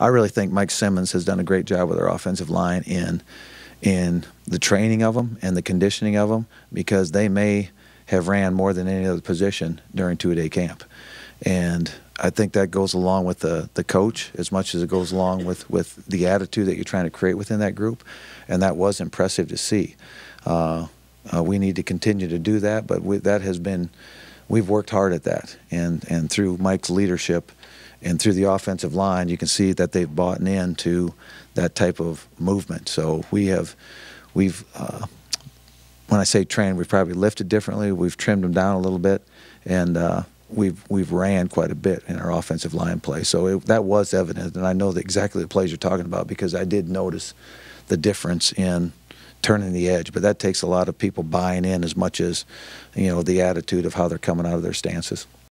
I really think Mike Simmons has done a great job with our offensive line in in the training of them and the conditioning of them because they may have ran more than any other position during two-a-day camp, and I think that goes along with the the coach as much as it goes along with with the attitude that you're trying to create within that group, and that was impressive to see. Uh, uh, we need to continue to do that, but we, that has been we've worked hard at that, and and through Mike's leadership and through the offensive line, you can see that they've bought in to that type of movement. So we have, we've, uh, when I say trained, we've probably lifted differently. We've trimmed them down a little bit, and uh, we've we've ran quite a bit in our offensive line play. So it, that was evident, and I know exactly the plays you're talking about because I did notice the difference in turning the edge. But that takes a lot of people buying in as much as you know the attitude of how they're coming out of their stances.